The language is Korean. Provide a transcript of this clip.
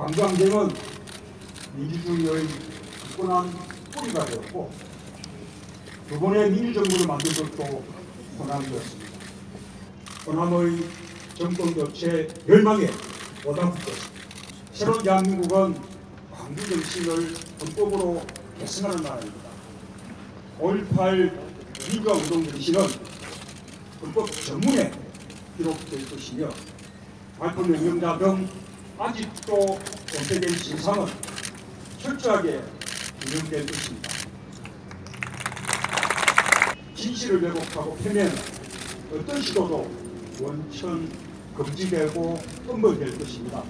관광객은 민주주의의 굳건한 뿌리가 되었고 두 번의 민주정부를 만든 것도 호남이었습니다. 호남의 정권 교체 멸망에 오답했습니다. 새로운 대한민국은 광주 정신을 헌법으로 계승하는 나라입니다. 5.18 민주화 운동 정신은 헌법 전문에 기록될 것이며 발표 명령자 등 아직도 은폐된 진상은 철저하게 규명될 것입니다. 진실을 왜곡하고 펴면 어떤 시도도 원천 금지되고 엄벌될 것입니다.